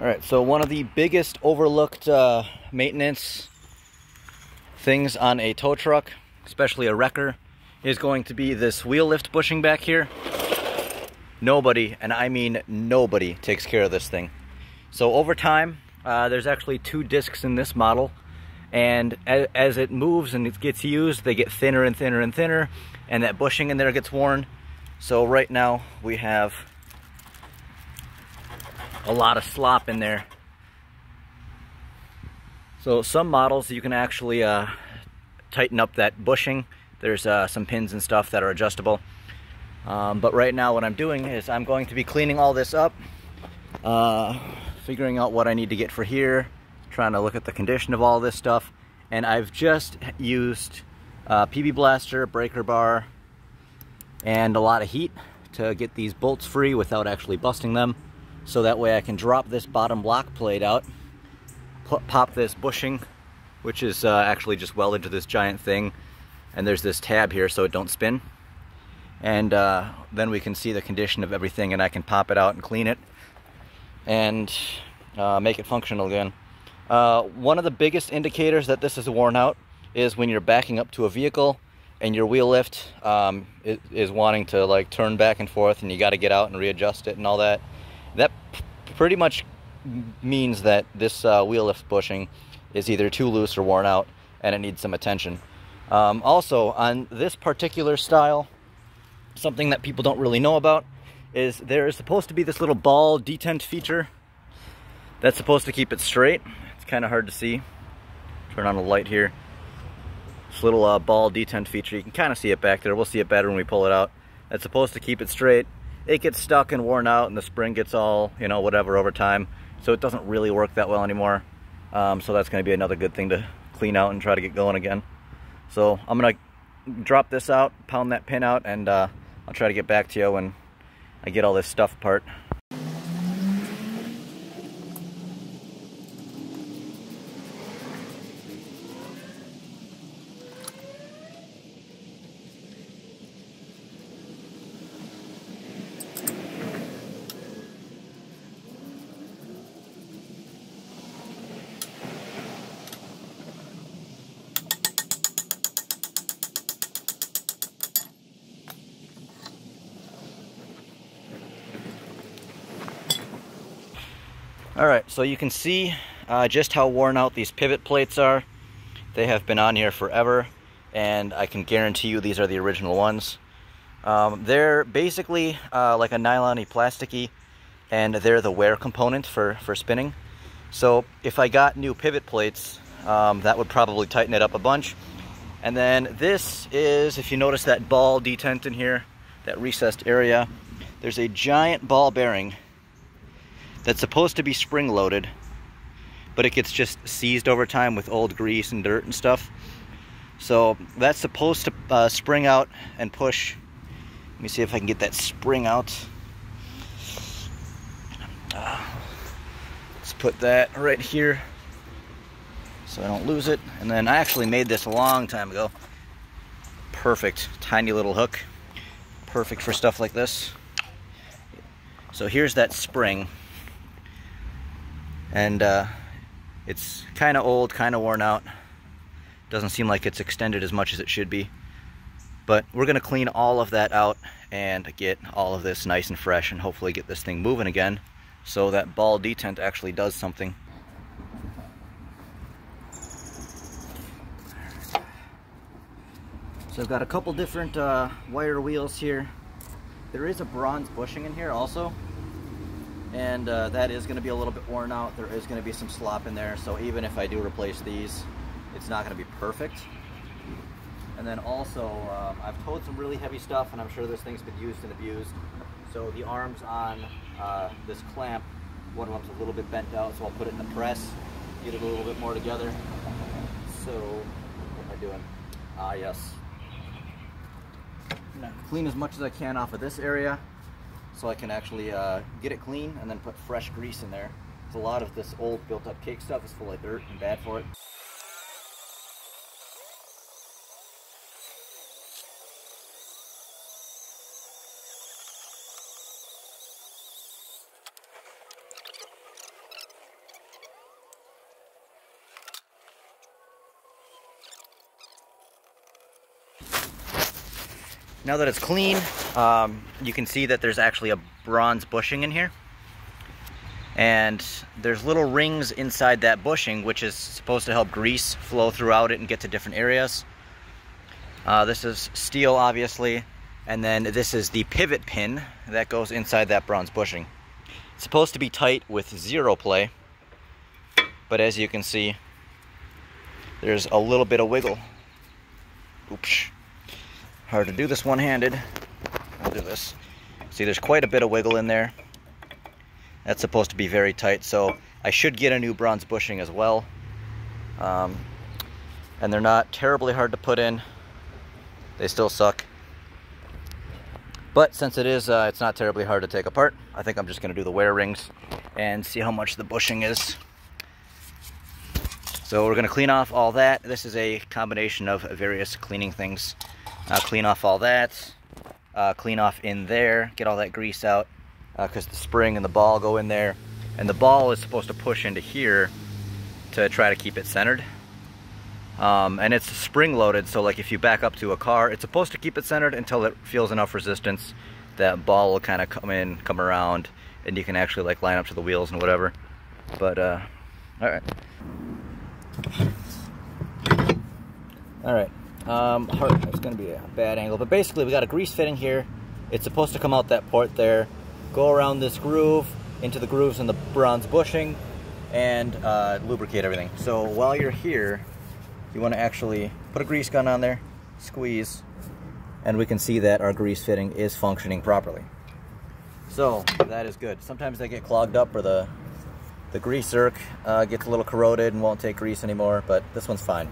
All right, so one of the biggest overlooked uh, maintenance things on a tow truck, especially a wrecker, is going to be this wheel lift bushing back here. Nobody, and I mean nobody, takes care of this thing. So over time, uh, there's actually two discs in this model, and as, as it moves and it gets used, they get thinner and thinner and thinner, and that bushing in there gets worn. So right now we have a lot of slop in there. So some models you can actually uh, tighten up that bushing. There's uh, some pins and stuff that are adjustable. Um, but right now what I'm doing is I'm going to be cleaning all this up, uh, figuring out what I need to get for here, trying to look at the condition of all this stuff. And I've just used uh, PB Blaster, breaker bar, and a lot of heat to get these bolts free without actually busting them so that way I can drop this bottom block plate out, pop this bushing, which is uh, actually just welded to this giant thing, and there's this tab here so it don't spin. And uh, then we can see the condition of everything and I can pop it out and clean it and uh, make it functional again. Uh, one of the biggest indicators that this is worn out is when you're backing up to a vehicle and your wheel lift um, is, is wanting to like turn back and forth and you got to get out and readjust it and all that that pretty much means that this uh, wheel lift bushing is either too loose or worn out and it needs some attention. Um, also, on this particular style, something that people don't really know about is there is supposed to be this little ball detent feature that's supposed to keep it straight. It's kind of hard to see. Turn on the light here. This little uh, ball detent feature, you can kind of see it back there. We'll see it better when we pull it out. That's supposed to keep it straight it gets stuck and worn out and the spring gets all, you know, whatever over time. So it doesn't really work that well anymore. Um, so that's going to be another good thing to clean out and try to get going again. So I'm going to drop this out, pound that pin out, and uh, I'll try to get back to you when I get all this stuff apart. All right, so you can see uh, just how worn out these pivot plates are. They have been on here forever, and I can guarantee you these are the original ones. Um, they're basically uh, like a nylon-y plasticky, and they're the wear component for, for spinning. So if I got new pivot plates, um, that would probably tighten it up a bunch. And then this is, if you notice that ball detent in here, that recessed area, there's a giant ball bearing that's supposed to be spring loaded, but it gets just seized over time with old grease and dirt and stuff. So that's supposed to uh, spring out and push. Let me see if I can get that spring out. Uh, let's put that right here so I don't lose it. And then I actually made this a long time ago. Perfect, tiny little hook. Perfect for stuff like this. So here's that spring and uh, it's kind of old, kind of worn out. Doesn't seem like it's extended as much as it should be. But we're going to clean all of that out and get all of this nice and fresh and hopefully get this thing moving again so that ball detent actually does something. So I've got a couple different uh, wire wheels here. There is a bronze bushing in here also, and uh, that is going to be a little bit worn out. There is going to be some slop in there, so even if I do replace these, it's not going to be perfect. And then also, um, I've towed some really heavy stuff, and I'm sure this thing's been used and abused. So the arms on uh, this clamp, one of them's a little bit bent out, so I'll put it in the press, get it a little bit more together. So, what am I doing? Ah, yes. clean as much as I can off of this area so I can actually uh, get it clean and then put fresh grease in there. Because a lot of this old built up cake stuff is full of dirt and bad for it. Now that it's clean, um, you can see that there's actually a bronze bushing in here. And there's little rings inside that bushing, which is supposed to help grease flow throughout it and get to different areas. Uh, this is steel, obviously. And then this is the pivot pin that goes inside that bronze bushing. It's supposed to be tight with zero play. But as you can see, there's a little bit of wiggle. Oops. Hard to do this one-handed. I'll do this. See, there's quite a bit of wiggle in there. That's supposed to be very tight, so I should get a new bronze bushing as well. Um, and they're not terribly hard to put in. They still suck. But since it is, uh, it's not terribly hard to take apart, I think I'm just going to do the wear rings and see how much the bushing is. So we're going to clean off all that. This is a combination of various cleaning things. Uh, clean off all that, uh, clean off in there, get all that grease out, because uh, the spring and the ball go in there. And the ball is supposed to push into here to try to keep it centered. Um, and it's spring loaded, so like if you back up to a car, it's supposed to keep it centered until it feels enough resistance that ball will kind of come in, come around, and you can actually like line up to the wheels and whatever. But, uh, all right. All right, um, it's gonna be a bad angle, but basically we got a grease fitting here. It's supposed to come out that port there, go around this groove, into the grooves in the bronze bushing, and uh, lubricate everything. So while you're here, you wanna actually put a grease gun on there, squeeze, and we can see that our grease fitting is functioning properly. So that is good. Sometimes they get clogged up or the the grease zerk uh, gets a little corroded and won't take grease anymore, but this one's fine.